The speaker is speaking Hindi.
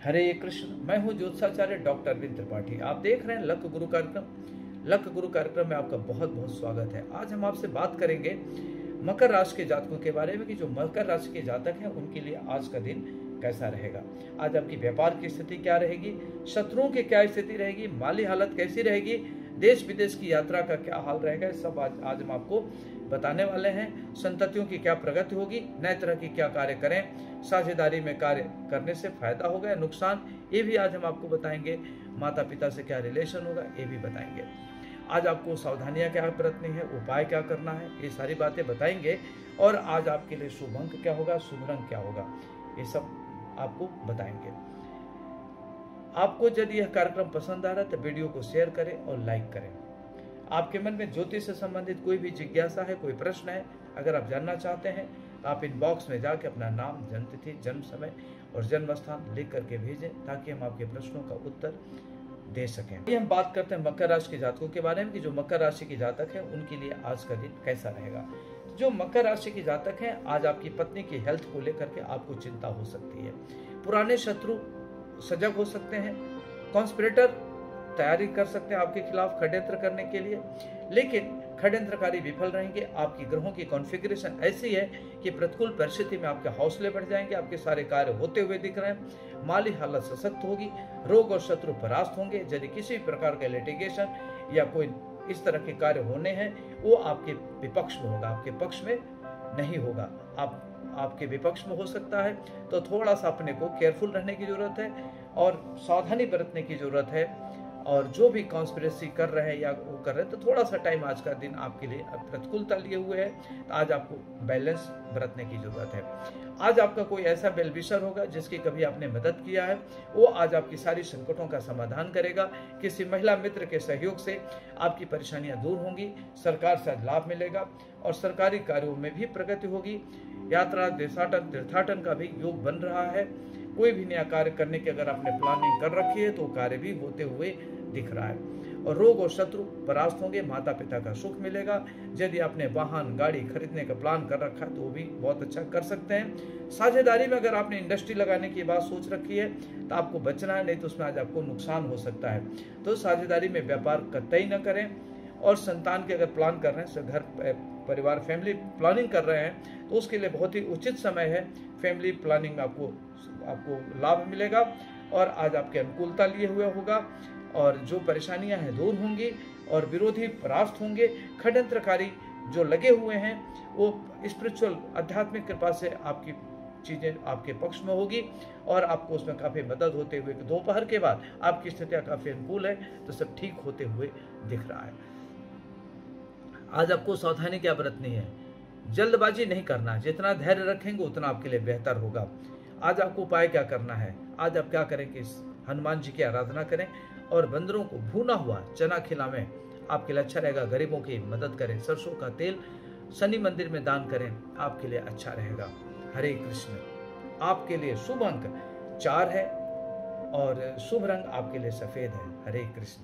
हरे कृष्ण, मैं हूँ ज्योतिषाचार्य डॉक्टर अरविंद त्रिपाठी आप देख रहे हैं लक गुरु कार्यक्रम। लक गुरु कार्यक्रम में आपका बहुत बहुत स्वागत है। आज हम आपसे बात करेंगे मकर राशि के जातकों के बारे में कि जो मकर राशि के जातक हैं, उनके लिए आज का दिन कैसा रहेगा? आज आपकी व्यापार की स्थिति क्या रहेगी? शत्रुओं की क्या स्थिति रहेगी? माली हालत कैसी रहेगी? देश विदेश की यात्रा का क्या हाल रहेगा? सब आज आज हम आपको बताने वाले हैं। संततियों की क्या प्रगति होगी? नए तरह की क्या कार्य करें? साझेदारी में कार्य करने से फ़ायदा होगा या नुकसान? ये भी आज हम आपको बताएँगे। माता पिता से क्या रिलेशन होगा? ये भी बताएँगे। आज आपको सावधानियाँ क्या बरतनी है? उपाय क्या करना है? ये सारी बातें बताएँगे। और आज आपके लिए शुभ अंक क्या होगा? शुभ रंग क्या होगा? ये सब आपको बताएँगे। आपको यदि यह कार्यक्रम पसंद आ रहा है तो वीडियो को शेयर करें और लाइक करें। आपके मन में ज्योतिष से संबंधित कोई भी जिज्ञासा है, कोई प्रश्न है, अगर आप जानना चाहते हैं तो आप इनबॉक्स में जाके अपना नाम जन्म तिथि जन्म समय और जन्म स्थान लिख करके भेजें, ताकि हम आपके प्रश्नों का उत्तर दे सकें। हम बात करते हैं मकर राशि के जातकों के बारे में कि जो मकर राशि के जातक हैं, उनके लिए आज का दिन कैसा रहेगा। जो मकर राशि के जातक हैं, आज आपकी पत्नी की हेल्थ को लेकर के आपको चिंता हो सकती है। पुराने शत्रु सजग हो सकते हैं कॉन्स्पिरेटर तैयारी कर सकते हैं आपके खिलाफ षड्यंत्र करने के लिए, लेकिन षड्यंत्रकारी विफल रहेंगे, आपकी ग्रहों की कॉन्फ़िगरेशन ऐसी है कि प्रतिकूल परिस्थिति में आपके हौसले बढ़ जाएँगे, आपके सारे कार्य होते हुए दिख रहे हैं, माली हालत सशक्त होगी, रोग और शत्रु परास्त होंगे, यदि किसी प्रकार का लिटिगेशन या कोई इस तरह के कार्य होने हैं, वो आपके विपक्ष में होगा, आपके पक्ष में नहीं होगा। आप, आपके विपक्ष में हो सकता है तो थोड़ा सा अपने को केयरफुल रहने की ज़रूरत है और सावधानी बरतने की ज़रूरत है। और जो भी कॉन्स्पिरेसी कर रहे हैं या वो कर रहे हैं तो थोड़ा सा टाइम आज का दिन आपके लिए प्रतिकूलता लिए हुए है। तो आज आपको बैलेंस बरतने की ज़रूरत है। आज आपका कोई ऐसा वेलविशर होगा जिसकी कभी आपने मदद किया है, वो आज आपकी सारी संकटों का समाधान करेगा। किसी महिला मित्र के सहयोग से आपकी परेशानियाँ दूर होंगी, सरकार से लाभ मिलेगा और सरकारी कार्यों में भी प्रगति होगी। यात्रा देशाटन, तीर्थाटन का भी योग बन रहा है। कोई भी नया कार्य करने की अगर आपने प्लानिंग कर रखी है तो कार्य भी होते हुए दिख रहा है। और रोग और शत्रु परास्त होंगे माता पिता का सुख मिलेगा। यदि आपने वाहन, गाड़ी खरीदने का प्लान कर रखा है तो वो भी बहुत अच्छा कर सकते हैं। साझेदारी में अगर आपने इंडस्ट्री लगाने की बात सोच रखी है तो आपको बचना है, नहीं तो उसमें आज आपको नुकसान हो सकता है। तो साझेदारी में व्यापार कतई न करें। और संतान के अगर प्लान कर रहे हैं, घर परिवार फैमिली प्लानिंग कर रहे हैं तो उसके लिए बहुत ही उचित समय है। फैमिली प्लानिंग में आपको आपको लाभ मिलेगा और आज आपके अनुकूलता लिए हुए होगा और जो परेशानियाँ हैं दूर होंगी और विरोधी परास्त होंगे। षड्यंत्रकारी जो लगे हुए हैं, वो स्पिरिचुअल आध्यात्मिक कृपा से आपकी चीज़ें आपके पक्ष में होगी और आपको उसमें काफ़ी मदद होते हुए, दोपहर के बाद आपकी स्थितियाँ काफ़ी अनुकूल है तो सब ठीक होते हुए दिख रहा है। आज आपको सावधानी क्या बरतनी है? जल्दबाजी नहीं करना। जितना धैर्य रखेंगे, उतना आपके लिए बेहतर होगा। आज आपको उपाय क्या करना है? आज आप क्या करें कि हनुमान जी की आराधना करें और बंदरों को भूना हुआ चना खिलावें। आपके लिए अच्छा रहेगा, गरीबों की मदद करें, सरसों का तेल शनि मंदिर में दान करें, आपके लिए अच्छा रहेगा। हरे कृष्ण, आपके लिए शुभ अंक चार है और शुभ रंग आपके लिए सफ़ेद है। हरे कृष्ण।